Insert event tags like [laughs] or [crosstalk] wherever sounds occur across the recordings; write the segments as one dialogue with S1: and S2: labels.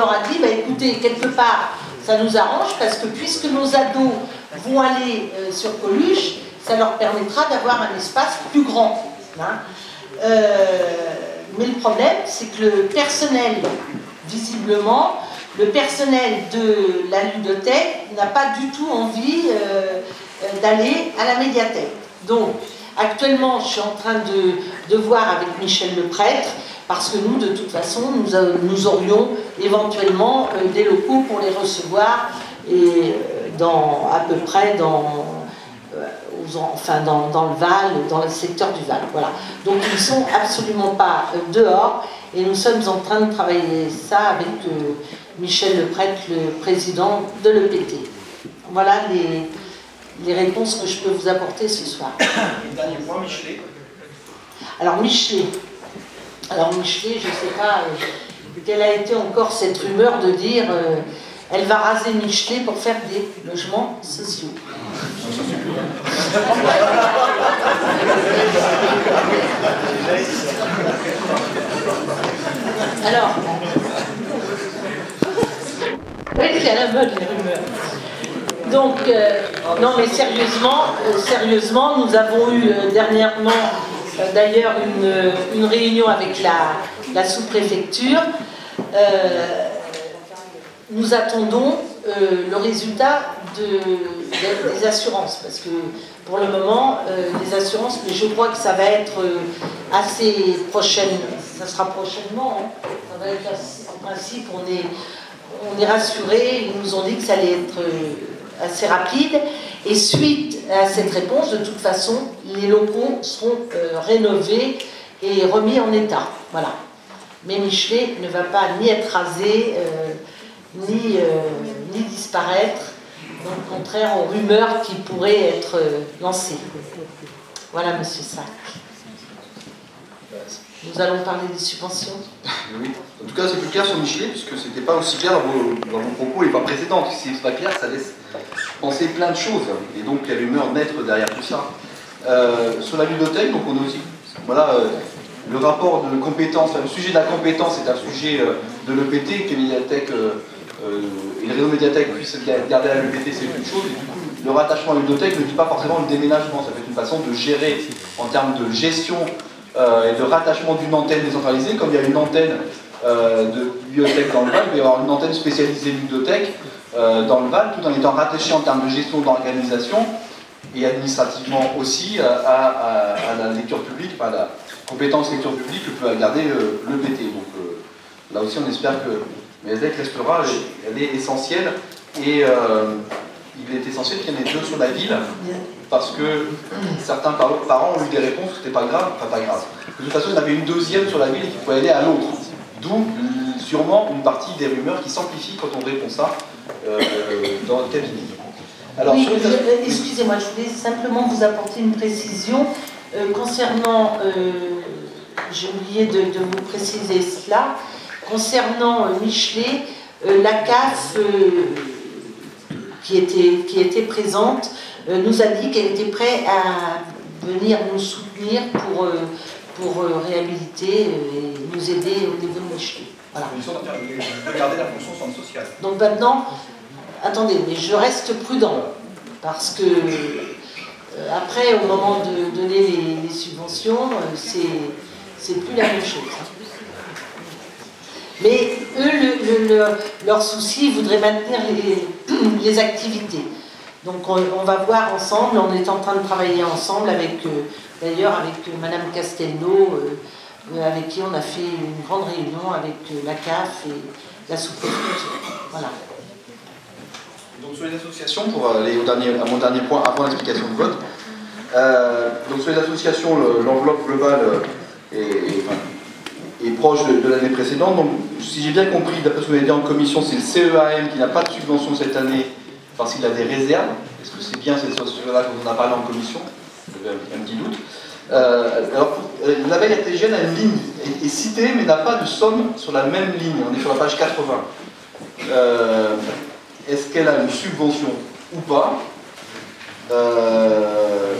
S1: leur a dit, bah, écoutez, quelque part, ça nous arrange parce que puisque nos ados vont aller euh, sur Coluche, ça leur permettra d'avoir un espace plus grand. Hein. Euh, mais le problème, c'est que le personnel, visiblement, le personnel de la ludothèque n'a pas du tout envie euh, d'aller à la médiathèque. Donc, actuellement, je suis en train de, voir avec Michel le prêtre, parce que nous, de toute façon, nous, nous aurions éventuellement des locaux pour les recevoir et dans, à peu près dans, euh, enfin dans, le Val, dans le secteur du Val. Voilà. Donc ils ne sont absolument pas euh, dehors et nous sommes en train de travailler ça avec euh, Michel Le Prêtre, le président de l'EPT. Voilà les, les, réponses que je peux vous apporter ce soir. [coughs]
S2: dernier point, Michelet.
S1: Alors Michelet. Alors Michelet, je ne sais pas quelle a été encore cette rumeur de dire elle va raser Michelet pour faire des logements sociaux. Alors, oui, à la mode les rumeurs. Donc, euh, non mais sérieusement, euh, sérieusement, nous avons eu euh, dernièrement d'ailleurs une, réunion avec la, sous-préfecture nous attendons euh, le résultat des assurances, parce que pour le moment, euh, les assurances, mais je crois que ça va être euh, assez prochaine, ça sera prochainement, hein. ça va être en principe, on est, on est rassuré, ils nous ont dit que ça allait être assez rapide, et suite à cette réponse, de toute façon, les locaux seront rénovés et remis en état. Voilà. Mais Michelet ne va pas ni être rasé, ni, euh, ni disparaître, au contraire aux rumeurs qui pourraient être euh, lancées. Voilà, Monsieur Sac. Nous allons parler des subventions.
S2: Oui. En tout cas, c'est plus clair sur Michelet, puisque ce n'était pas aussi clair dans vos, propos et pas précédents. Si c'est pas clair, ça laisse penser plein de choses. Et donc, il y a naître derrière tout ça. Euh, sur la ludothèque, donc on a aussi. Voilà, le rapport de compétence, le sujet de la compétence est un sujet de l'EPT, qui est médiathèque euh, une réseau médiathèque puisse garder à l'UPT, c'est une chose, et du coup, le rattachement à l'udothèque ne dit pas forcément le déménagement, ça peut être une façon de gérer en termes de gestion euh, et de rattachement d'une antenne décentralisée, comme il y a une antenne euh, de bibliothèque dans le Val, il va y avoir une antenne spécialisée ludothèque dans le Val, tout en étant rattaché en termes de gestion d'organisation et administrativement aussi à, la lecture publique, à la compétence lecture publique que peut garder le, PT. Donc là aussi, on espère que la restera, elle est essentielle et euh, il est essentiel qu'il y en ait deux sur la ville parce que certains parents ont eu des réponses, c'était pas grave, enfin pas grave. De toute façon, il y en avait une deuxième sur la ville et qu'il pouvait aller à l'autre. D'où sûrement une partie des rumeurs qui s'amplifient quand on répond ça euh, dans le cabinet.
S1: Alors, euh, excusez-moi, je voulais simplement vous apporter une précision concernant, j'ai oublié de, vous préciser cela, concernant euh, Michelet, euh, la CAF euh, qui, était, qui était présente nous a dit qu'elle était prête à venir nous soutenir pour, pour réhabiliter et nous aider au niveau de Michelet.
S2: De garder la fonction centre.
S1: Donc maintenant, attendez, mais je reste prudent parce que après, au moment de donner les, subventions, c'est plus la même chose. Hein. Mais eux, leur souci, ils voudraient maintenir les, activités. Donc on, va voir ensemble, on est en train de travailler ensemble avec, euh, d'ailleurs avec euh, Madame Castelnau, euh, avec qui on a fait une grande réunion avec la CAF et la sous-préfecture. Voilà.
S2: Donc sur les associations, pour aller au dernier, à mon dernier point avant l'explication de vote, donc sur les associations, l'enveloppe globale est, proche de, l'année précédente. Donc, si j'ai bien compris, d'après ce que vous avez dit en commission, c'est le CEAM qui n'a pas de subvention cette année parce qu'il a des réserves. Est-ce que c'est bien cette situation-là dont on a parlé en commission? J'avais un, petit doute. Euh, alors, euh, la veille RTGN a une ligne, est, citée, mais n'a pas de somme sur la même ligne. On est sur la page 80. Euh, est-ce qu'elle a une subvention ou pas?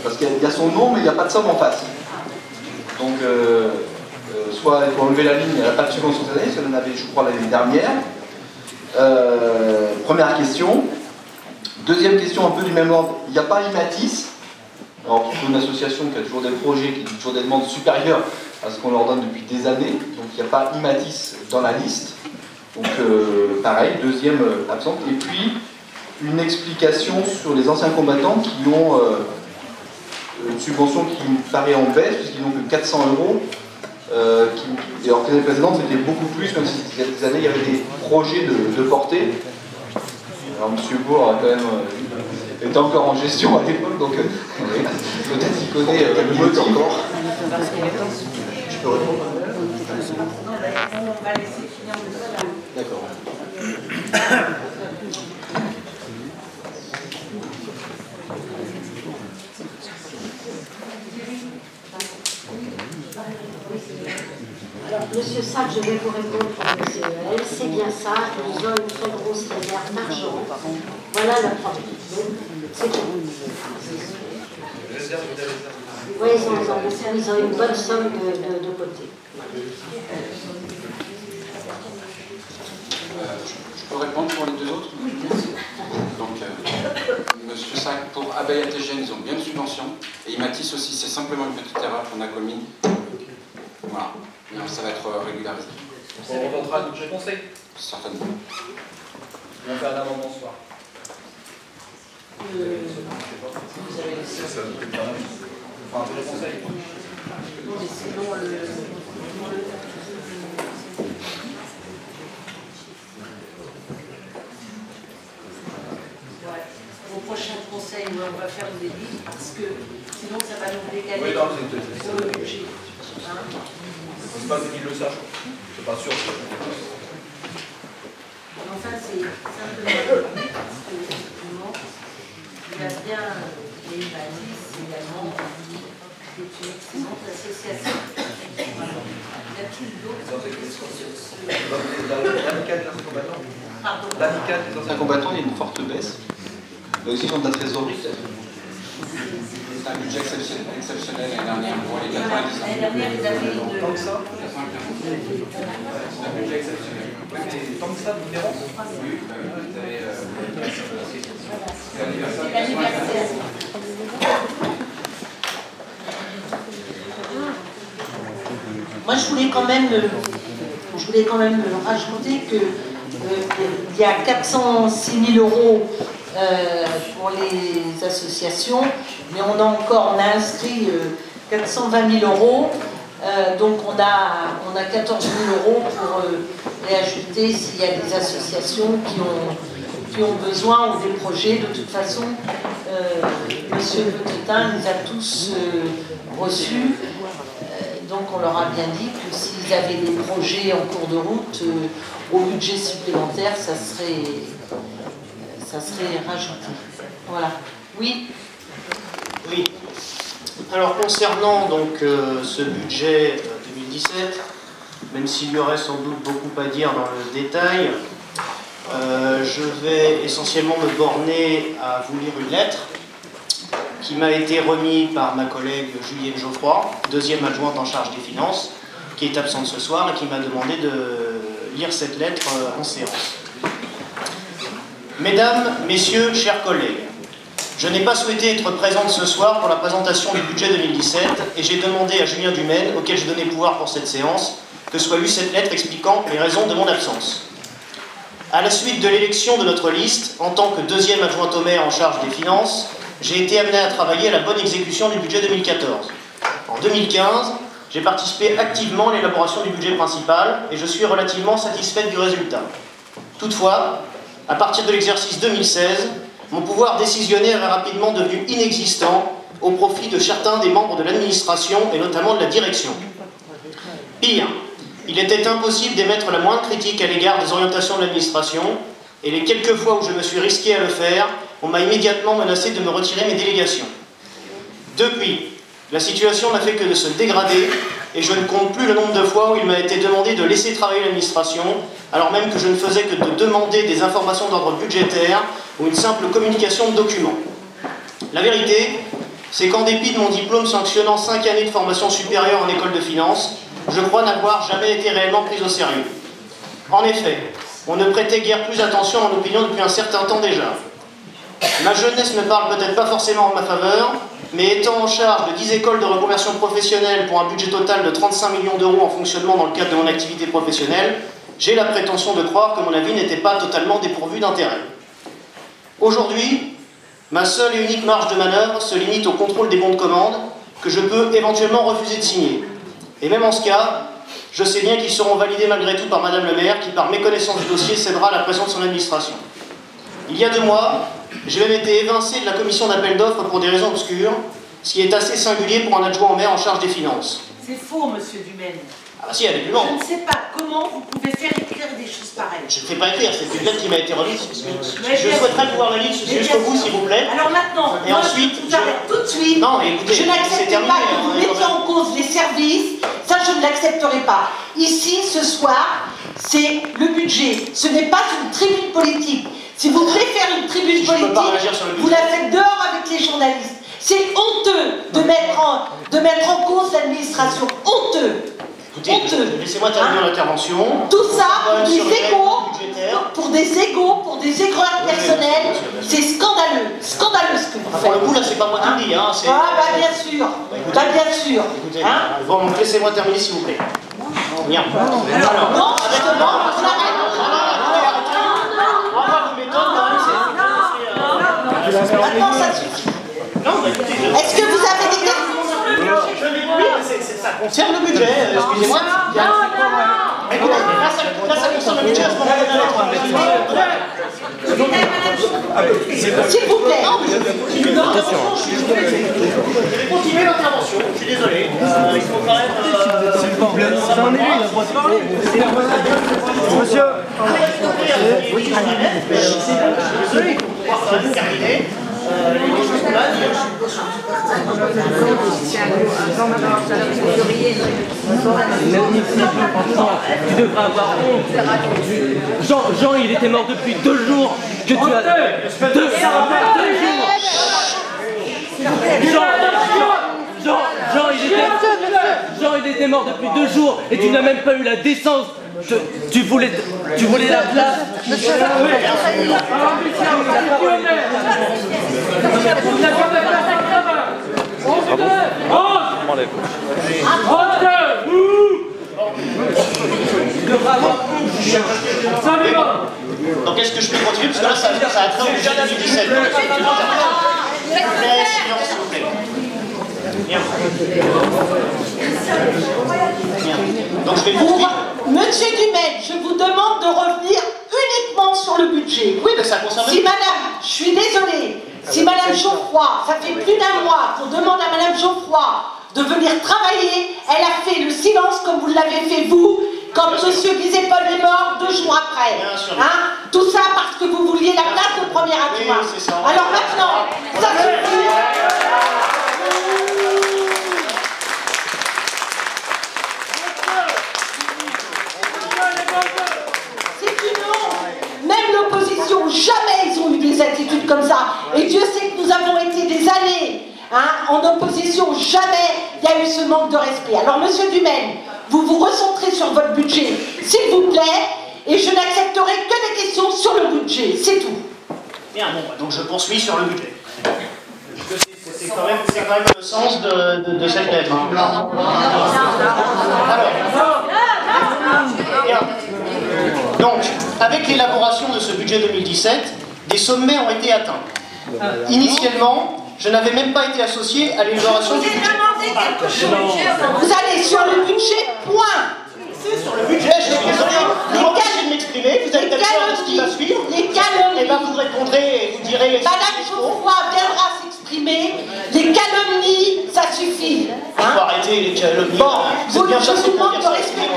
S2: Parce qu'il y, a son nom, mais il n'y a pas de somme en face. Donc, soit il faut enlever la ligne, elle n'a pas de subvention cette année, elle en avait, je crois, l'année dernière. Première question. Deuxième question, un peu du même ordre. Il n'y a pas IMATIS, alors plutôt une association qui a toujours des projets, qui a toujours des demandes supérieures à ce qu'on leur donne depuis des années. Donc il n'y a pas IMATIS dans la liste. Donc euh, pareil, deuxième euh, absente. Et puis une explication sur les anciens combattants qui ont une subvention qui paraît en baisse, puisqu'ils n'ont que 400 euros. et alors que l'année précédente, c'était beaucoup plus, même si il y a des années, il y avait des projets de portée. Alors, M. Bourg a quand même euh, était encore en gestion à l'époque, donc euh, [laughs] peut-être qu'il connaît euh, le mot encore. Je peux répondre. On va laisser finir le D'accord. [coughs]
S3: Monsieur Sac, je vais vous répondre pour le CEL. C'est bien ça, ils ont une très grosse réserve d'argent. Voilà la preuve. C'est tout. Oui, ils ont, ils ont, une bonne somme de, de, de côté.
S4: Je peux répondre pour les deux autres Oui, bien sûr. Donc, euh, Monsieur Sac, pour Abeille ATGN, ils ont bien une subvention. Et Imatis aussi, c'est simplement une petite erreur qu'on a commise. Voilà ça va être euh, régularisé.
S2: On votera le budget conseil
S4: Certainement.
S2: On va faire un amendement ce soir.
S1: Euh, vous avez laissé. Fait Enfin, budget conseil. Mais sinon, le. Au prochain conseil, on va faire des livres parce que sinon ça va nous décaler. Oui, non, c'est
S2: ne sais pas qu'il le sache. C'est pas sûr.
S1: Enfin, c'est simplement parce que, effectivement, il y a bien les balises également, qui est une excellente association. Y a-t-il d'autres questions sur ce.
S2: L'amicale des anciens combattants L'amicale des anciens combattants, il y a une forte baisse. Ils ont de la trésorerie,
S4: un budget exceptionnel l'année dernière pour les 90 ans. L'année dernière, ils avaient de... Tant que ça C'est un budget exceptionnel.
S2: Tant que ça, différence
S4: Oui, vous avez...
S1: C'est l'anniversaire. Moi, je voulais quand même, je voulais quand même rajouter que euh, il y a 406 000 euros euh, pour les associations, mais on a encore on a inscrit 420 euh, 000 euros, euh, donc on a, on a 14 000 euros pour réajouter s'il y a des associations qui ont, besoin ou des projets. De toute façon, M. Petetin les a tous reçus. donc on leur a bien dit que s'ils avaient des projets en cours de route, au budget supplémentaire, ça serait rajouté. Voilà. Oui?
S5: Oui. Alors concernant donc euh, ce budget 2017, euh, même s'il y aurait sans doute beaucoup à dire dans le détail, euh, je vais essentiellement me borner à vous lire une lettre qui m'a été remise par ma collègue Julienne Geoffroy, deuxième adjointe en charge des finances, qui est absente ce soir et qui m'a demandé de lire cette lettre en séance. Mesdames, Messieurs, chers collègues, je n'ai pas souhaité être présente ce soir pour la présentation du budget 2017 et j'ai demandé à Julien Dumaine, auquel j'ai donné pouvoir pour cette séance, que soit lue cette lettre expliquant les raisons de mon absence. À la suite de l'élection de notre liste, en tant que deuxième adjoint au maire en charge des finances, j'ai été amené à travailler à la bonne exécution du budget 2014. En 2015, j'ai participé activement à l'élaboration du budget principal et je suis relativement satisfaite du résultat. Toutefois, à partir de l'exercice 2016, mon pouvoir décisionnaire est rapidement devenu inexistant au profit de certains des membres de l'administration et notamment de la direction. Pire, il était impossible d'émettre la moindre critique à l'égard des orientations de l'administration, et les quelques fois où je me suis risqué à le faire, on m'a immédiatement menacé de me retirer mes délégations. Depuis, la situation n'a fait que de se dégrader, et je ne compte plus le nombre de fois où il m'a été demandé de laisser travailler l'administration, alors même que je ne faisais que de demander des informations d'ordre budgétaire ou une simple communication de documents. La vérité, c'est qu'en dépit de mon diplôme sanctionnant 5 années de formation supérieure en école de finance, je crois n'avoir jamais été réellement pris au sérieux. En effet, On ne prêtait guère plus attention à mon opinion depuis un certain temps déjà. Ma jeunesse ne parle peut-être pas forcément en ma faveur, mais étant en charge de 10 écoles de reconversion professionnelle pour un budget total de 35 millions d'euros en fonctionnement dans le cadre de mon activité professionnelle, j'ai la prétention de croire que mon avis n'était pas totalement dépourvu d'intérêt. Aujourd'hui, ma seule et unique marge de manœuvre se limite au contrôle des bons de commande que je peux éventuellement refuser de signer. Et même en ce cas, je sais bien qu'ils seront validés malgré tout par Madame le maire qui, par méconnaissance du dossier, cédera à la pression de son administration. Il y a deux mois, j'ai même été évincé de la commission d'appel d'offres pour des raisons obscures, ce qui est assez singulier pour un adjoint au maire en charge des finances.
S1: C'est faux, monsieur Dumaine.
S5: Ah bah si, elle est plus longue.
S1: Je ne sais pas comment vous pouvez faire écrire des choses pareilles.
S5: Je ne fais pas écrire, c'est une lettre qui m'a été remise. Je souhaiterais pouvoir la lire jusqu'au bout, s'il vous plaît.
S1: Alors maintenant,
S5: Et
S1: moi,
S5: ensuite,
S1: je vous
S5: je-
S1: tout de suite.
S5: Non, mais écoutez,
S1: je n'accepte pas que
S5: hein,
S1: vous mettiez en cause les services. Ça, je ne l'accepterai pas. Ici, ce soir, c'est le budget. Ce n'est pas une tribune politique. Si vous voulez faire une tribune politique, vous la faites dehors avec les journalistes. C'est honteux de mettre en, de mettre en cause l'administration. Honteux.
S5: Écoutez, laissez-moi terminer l'intervention.
S1: Tout ça pour des égaux, pour des égaux, pour des aigreurs personnelles. C'est scandaleux. Scandaleux ce que vous
S5: Ah, Pour le
S1: faites.
S5: coup, là, c'est pas moi qui le dis, hein.
S1: Ah bah bien sûr, bah bien sûr.
S5: Écoutez,
S1: Hein
S5: bon, donc laissez-moi terminer, s'il vous plaît. Bien. Alors,
S1: non, justement, on arrête.
S5: on va vous méthode, quand même, c'est...
S1: Maintenant ça suffit.
S5: Non, bah je...
S1: Est-ce que vous avez des questions
S5: ça concerne le budget, euh, excusez-moi. Écoutez, là, ça, là, ça concerne le budget à ce moment-là.
S1: S'il vous plaît.
S5: Je vais continuer l'intervention, je suis désolé. Euh, il faut quand même... Euh,
S6: Monsieur,
S5: Oui, je suis désolé, il faut pouvoir quand
S6: tu devrais avoir honte. Jean, Jean, il était mort depuis deux jours. Que tu as. Deux, deux jours. Jean, Jean, Jean, il était mort depuis deux jours et tu n'as même pas eu la décence. De- tu voulais, tu voulais la place.
S5: Donc est-ce que je peux continuer? Parce que là, ça, ça a trait au budget 2017. Donc, s'il vous plaît, vous. Donc je vais
S1: Pour
S5: poursuivre.
S1: Monsieur Dumaine, je vous demande de revenir uniquement sur le budget.
S5: Oui, mais ça concerne
S1: Si madame, je suis désolée, si madame Geoffroy, ça fait plus d'un mois qu'on demande à madame Geoffroy de venir travailler, elle a fait le silence comme vous l'avez fait vous, quand monsieur Guizet-Paul est mort deux jours après. Hein Tout ça parce que vous vouliez la place de premier adjoint.
S5: Oui.
S1: Alors maintenant, ça suffit. C'est une honte. Même l'opposition, jamais ils ont eu des attitudes comme ça. Et Dieu sait que nous avons été des années hein, en opposition, jamais il y a eu ce manque de respect. Alors, monsieur Dumaine, vous vous recentrez sur votre budget, s'il vous plaît, et je n'accepterai que des questions sur le budget, c'est tout.
S5: Bien, bon, bah, donc je poursuis sur le budget. C'est quand, même- c'est quand même le sens de, de- de cette lettre. hein. Alors, bien. Donc, avec l'élaboration de ce budget 2017, des sommets ont été atteints. Initialement, je n'avais même pas été associé à l'élaboration du budget.
S1: Vous allez sur le budget, point.
S5: Sur le budget, je suis désolé, vous m'empêchez de m'exprimer, vous avez peur de ce qui va suivre.
S1: les calomnies.
S5: Et bien vous répondrez et vous direz...
S1: Madame Geoffroy viendra s'exprimer. Les calomnies, ça suffit.
S5: Il
S1: hein.
S5: faut arrêter les calomnies.
S1: Bon,
S5: Vous bien
S1: je vous demande de respecter.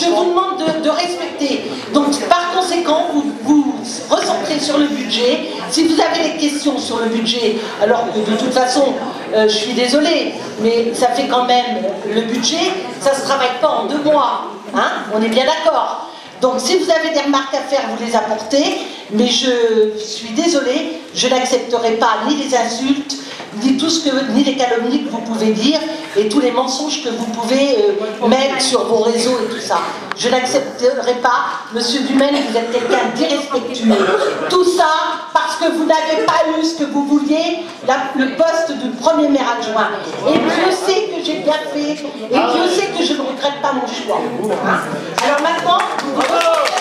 S1: Je vous demande de, de respecter. Donc, par conséquent, vous vous recentrez sur le budget. Si vous avez des questions sur le budget, alors que de toute façon, euh, je suis désolée, mais ça fait quand même le budget, ça se travaille pas en deux mois. Hein On est bien d'accord. Donc, si vous avez des remarques à faire, vous les apportez. Mais je suis désolée, je n'accepterai pas ni les insultes, ni tout ce que, ni les calomnies que vous pouvez dire et tous les mensonges que vous pouvez euh, mettre sur vos réseaux et tout ça. Je n'accepterai pas, Monsieur Dumaine, vous êtes quelqu'un d'irrespectueux. Tout ça parce que vous n'avez pas eu ce que vous vouliez, la- le poste de premier maire adjoint. Et Dieu sait que j'ai bien fait, et Dieu sait que je ne regrette pas mon choix. Hein? Alors maintenant, vous vous recentrez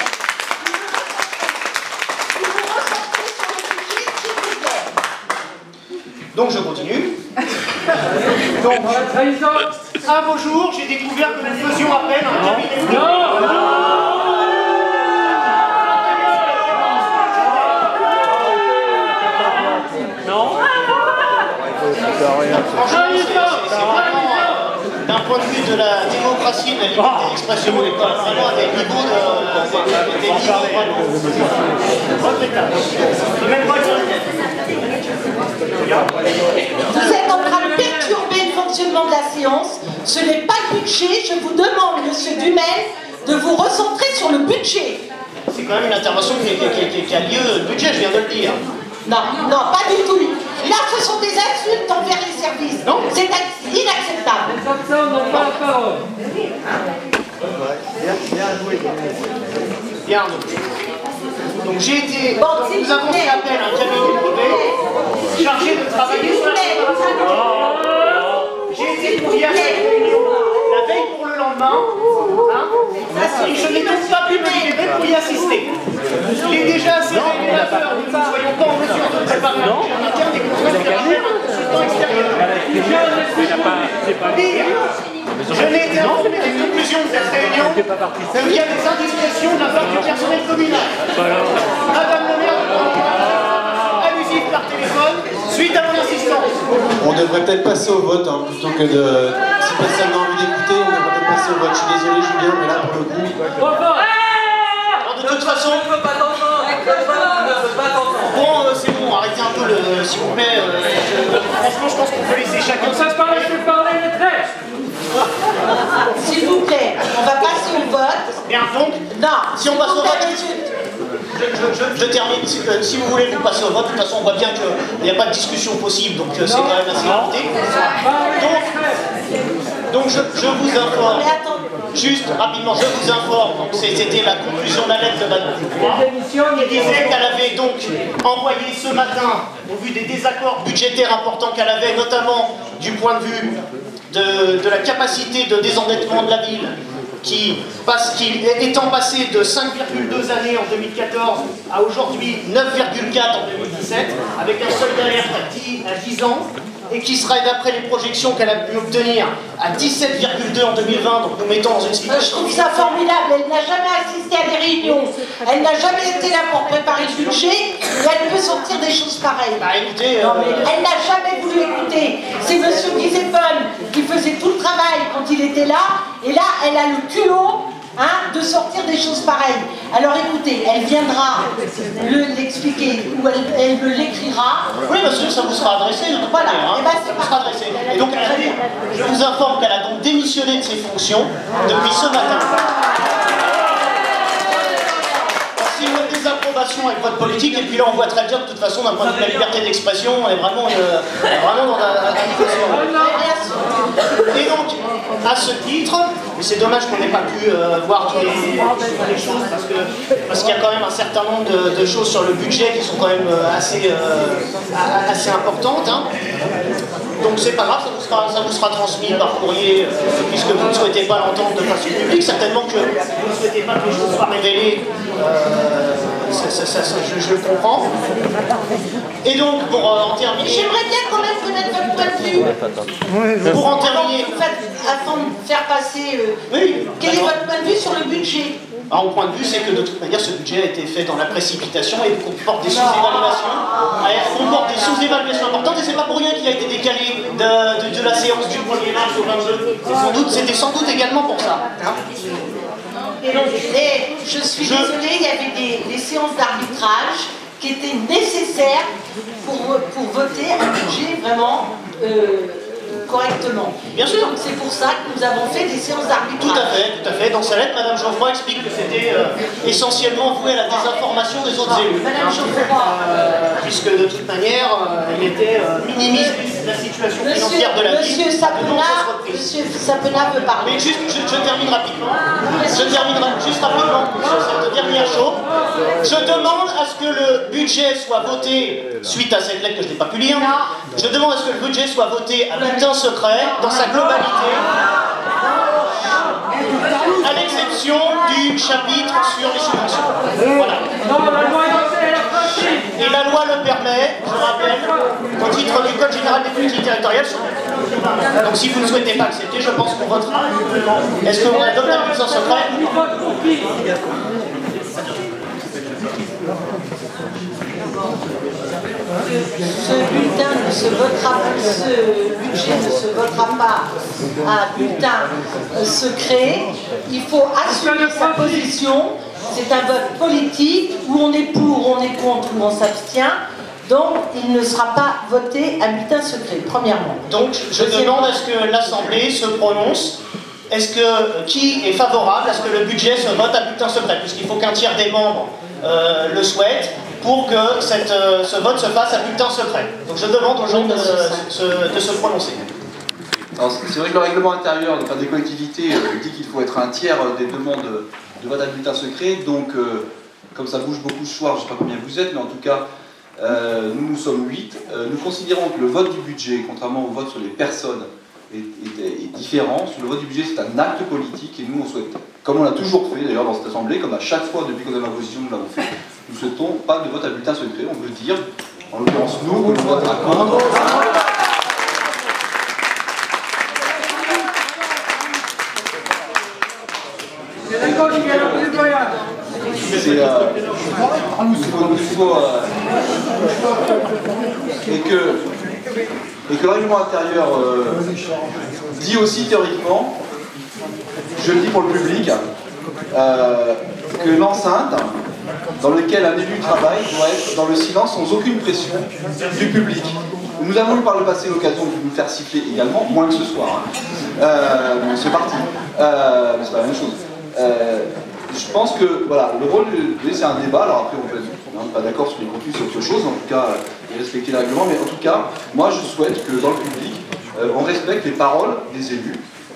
S1: sur le budget, s'il vous plaît.
S5: Donc je continue. Donc, un beau jour, j'ai découvert que nous faisions appel à un cabinet privé. Franchement, c'est- c'est- c'est vraiment, euh, d'un point de vue de la démocratie, de la liberté d'expression, on est pas vraiment à des niveaux de... des- des niveaux vraiment regrettables.
S1: Budget. Je vous demande, Monsieur Dumaine, de vous recentrer sur le budget.
S5: C'est quand même une intervention qui, qui- qui- qui a lieu budget, je viens de le dire.
S1: Non, non, pas du tout. Là, ce sont des insultes envers les services.
S5: Non.
S1: C'est ac- inacceptable.
S6: Ça, on n'a pas la parole.
S5: Bien, donc. Donc j'ai été.
S1: Bon,
S5: nous
S1: vous
S5: avons fait appel à un cabinet privé chargé de travailler sur la
S1: plaît.
S5: J'ai été convié à cette réunion veille pour le lendemain. Hein, et je n'ai donc pas pu me libérer pour y assister. Il est déjà assez révélateur que nous ne soyons pas en mesure de préparer un budget en interne et que nous devons faire appel à un consultant extérieur. Pire, je n'ai été informé des conclusions de cette réunion qu'il y a des indiscrétions de la part du personnel communal. Madame le maire de allusif par téléphone, suite à mon insistance.
S7: On devrait peut-être passer au vote hein, plutôt que de. Si personne on au vote. Je suis désolé, Julien, mais là pour le coup.
S5: Alors, de toute façon, bon, euh, c'est bon, arrêtez un peu le. S'il vous plaît, euh, je- franchement, je pense qu'on peut laisser chacun.
S6: Ça se parlait, je vais parler, les traits.
S1: S'il vous plaît, on va passer au vote.
S5: Bien, donc,
S1: Non,
S5: Si on passe au vote. je, je- je- je termine. Si, euh, si vous voulez vous passer au vote, de toute façon, on voit bien qu'il n'y a pas de discussion possible, donc euh, c'est quand même assez limité. Donc, donc je, je vous informe. Juste rapidement, je vous informe, c'était la conclusion de la lettre de Madame qui disait qu'elle avait donc envoyé ce matin, au vu des désaccords budgétaires importants qu'elle avait, notamment du point de vue de, de la capacité de désendettement de la ville, qui, parce étant passé de 5,2 années en 2014 à aujourd'hui 9,4 en 2017, avec un solde d'alerte à 10, à 10 ans, et qui serait, d'après les projections qu'elle a pu obtenir, à 17,2 en 2020, donc nous mettons dans une
S1: Euh, Je
S5: situation...
S1: trouve ça formidable. Elle n'a jamais assisté à des réunions. Elle n'a jamais été là pour préparer le budget. Et elle peut sortir des choses pareilles.
S5: Bah écoutez, euh,
S1: elle n'a jamais voulu écouter. C'est Monsieur Gizepon qui faisait tout le travail quand il était là. Et là, elle a le culot hein, de sortir des choses pareilles. Alors écoutez, elle viendra le- l'expliquer ou elle, elle me l'écrira.
S5: Oui, monsieur, ça vous sera adressé
S1: Voilà,
S5: hein.
S1: eh ben,
S5: ça vous sera adressé. Et donc, je vous informe qu'elle a donc démissionné de ses fonctions depuis ce matin. Avec votre politique, et puis là on voit très bien de toute façon d'un point de vue de la liberté d'expression, on est vraiment, euh, vraiment Et donc, à ce titre, c'est dommage qu'on n'ait pas pu euh, voir toutes les choses parce que parce qu'il y a quand même un certain nombre de, choses sur le budget qui sont quand même euh, assez, euh, assez importantes. hein. Donc c'est pas grave, ça vous sera, ça vous sera transmis par courrier, puisque vous ne souhaitez pas l'entendre de façon publique. Certainement que vous ne souhaitez pas que les choses soient révélées. Ça- ça- ça- ça- je, je le comprends. Et donc, pour euh, en terminer,
S1: J'aimerais bien quand même connaître votre point de vue.
S5: pour en terminer,
S1: en fait, avant de faire passer, euh,
S5: oui,
S1: quel est votre point de vue sur le budget
S5: Alors, mon point de vue, c'est que de toute manière, ce budget a été fait dans la précipitation et comporte des sous-évaluations. Comporte des sous-évaluations importantes et c'est pas pour rien qu'il a été décalé de, de- de la séance du 1er mars au 22. C'est sans doute- C'était sans doute également pour ça. hein.
S1: Et donc, et je suis désolée, il y avait des, des séances d'arbitrage qui étaient nécessaires pour, pour voter un budget vraiment euh, correctement.
S5: Bien sûr.
S1: Donc c'est pour ça que nous avons fait des séances d'arbitrage.
S5: Tout à fait, tout à fait. Dans sa lettre, Madame Geoffroy explique que c'était euh, essentiellement voué à la désinformation des autres élus.
S1: Madame Geoffroy,
S5: Euh, puisque de toute manière, elle était minimise la situation financière de la ville.
S1: Monsieur Sapena, veut parler.
S5: Mais juste, je, je termine rapidement. Je termine juste rapidement sur cette dernière chose. Je demande à ce que le budget soit voté suite à cette lettre que je n'ai pas pu lire. Je demande à ce que le budget soit voté à bulletin secret dans sa globalité, à l'exception du chapitre sur les subventions. Voilà. Et la loi le permet, je rappelle, au titre du Code général des collectivités territoriales. Donc si vous ne souhaitez pas accepter, je pense qu'on votera. Est-ce qu'on adopte un bulletin secret?
S1: Ce bulletin ne se votera ce budget ne se votera pas à bulletin secret. Il faut assumer sa position. C'est un vote politique où on est pour, on est contre ou on s'abstient. Donc il ne sera pas voté à bulletin secret, premièrement.
S5: Donc je demande à ce que l'Assemblée se prononce. Est-ce que qui est favorable à ce que le budget se vote à bulletin secret Puisqu'il faut qu'un tiers des membres euh, le souhaite pour que cette, euh, ce vote se fasse à bulletin secret. Donc je demande aux gens de, se- de se prononcer.
S2: C'est vrai que le règlement intérieur enfin, des collectivités euh, dit qu'il faut être un tiers des demandes de vote à bulletin secret. Donc, euh, comme ça bouge beaucoup ce soir, je ne sais pas combien vous êtes, mais en tout cas, euh, nous, nous sommes 8. nous considérons que le vote du budget, contrairement au vote sur les personnes, est, différent. Le vote du budget, c'est un acte politique et nous, on souhaite, comme on l'a toujours fait d'ailleurs dans cette assemblée, comme à chaque fois depuis qu'on est dans l'opposition, nous l'avons fait, nous souhaitons pas de vote à bulletin secret. On veut dire, en l'occurrence nous, que nous votera contre. Euh, euh, et que et que le règlement intérieur euh, dit aussi théoriquement, je le dis pour le public, que l'enceinte dans laquelle un élu travaille doit être dans le silence sans aucune pression du public. Nous avons eu par le passé l'occasion de nous faire siffler également, moins que ce soir. hein. C'est parti. C'est pas la même chose. Je pense que voilà, le rôle c'est un débat, alors après on peut être hein, pas d'accord sur les contenus, c'est autre chose, en tout cas, euh, respecter le règlement, mais en tout cas, moi je souhaite que dans le public, euh, on respecte les paroles des élus.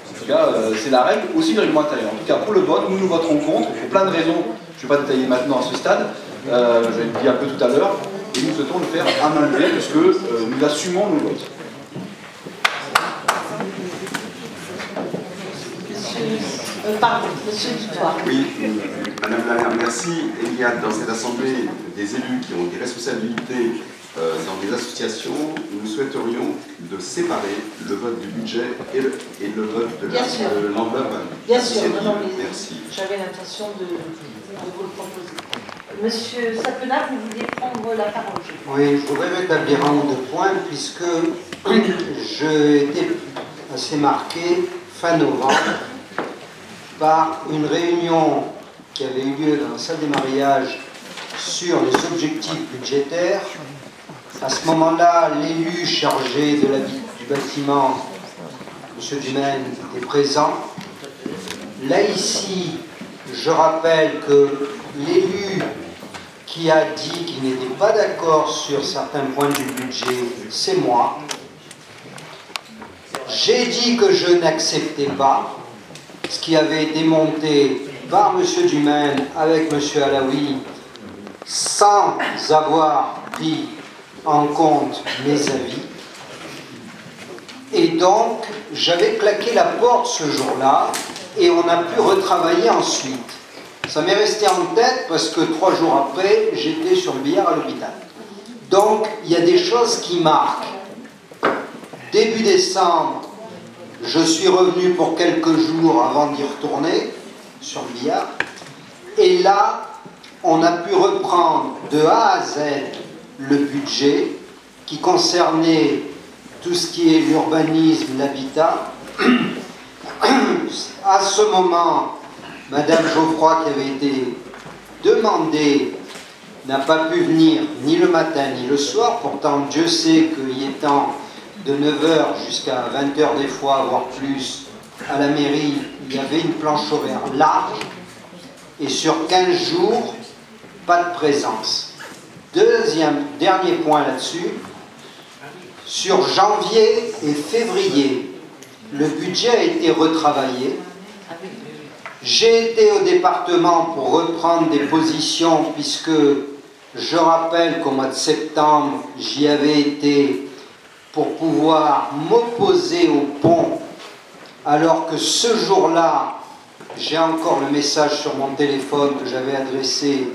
S2: En tout cas, euh, c'est la règle aussi du règlement intérieur. En tout cas, pour le vote, nous nous voterons contre, pour plein de raisons, je ne vais pas détailler maintenant à ce stade, je l'ai dit un peu tout à l'heure, et nous souhaitons le faire à main levée, puisque nous assumons nos votes.
S1: Euh, pardon, monsieur Dutoit.
S8: Oui, euh, Madame la maire, merci. Il y a dans cette assemblée des élus qui ont des responsabilités euh, dans des associations. Nous souhaiterions de séparer le vote du budget et le, et le vote de la-
S1: Bien sûr.
S8: de l'enveloppe.
S1: Bien sûr,
S8: associative.
S1: non, mais
S8: Merci.
S1: j'avais l'intention de, de vous le proposer. Monsieur Sapena, vous vouliez prendre la parole.
S9: Oui, je voudrais rétablir un ou deux points puisque [clears throat] j'ai été assez marqué fin novembre par une réunion qui avait eu lieu dans la salle des mariages sur les objectifs budgétaires. À ce moment-là, l'élu chargé de la du bâtiment, M. Dumaine, était présent. Là, ici, je rappelle que l'élu qui a dit qu'il n'était pas d'accord sur certains points du budget, c'est moi. J'ai dit que je n'acceptais pas ce qui avait été monté par M. Dumaine avec M. Alaoui sans avoir pris en compte mes avis. Et donc, j'avais claqué la porte ce jour-là et on a pu retravailler ensuite. Ça m'est resté en tête parce que trois jours après, j'étais sur le billard à l'hôpital. Donc, il y a des choses qui marquent. Début décembre, je suis revenu pour quelques jours avant d'y retourner sur le billard. Et là, on a pu reprendre de A à Z le budget qui concernait tout ce qui est l'urbanisme, l'habitat. À ce moment, Madame Geoffroy, qui avait été demandée, n'a pas pu venir ni le matin ni le soir. Pourtant, Dieu sait qu'y étant de 9h jusqu'à 20h des fois, voire plus, à la mairie, il y avait une planche horaire large, et sur 15 jours, pas de présence. Deuxième, dernier point là-dessus, sur janvier et février, le budget a été retravaillé. J'ai été au département pour reprendre des positions puisque je rappelle qu'au mois de septembre, j'y avais été pour pouvoir m'opposer au pont alors que ce jour-là, j'ai encore le message sur mon téléphone que j'avais adressé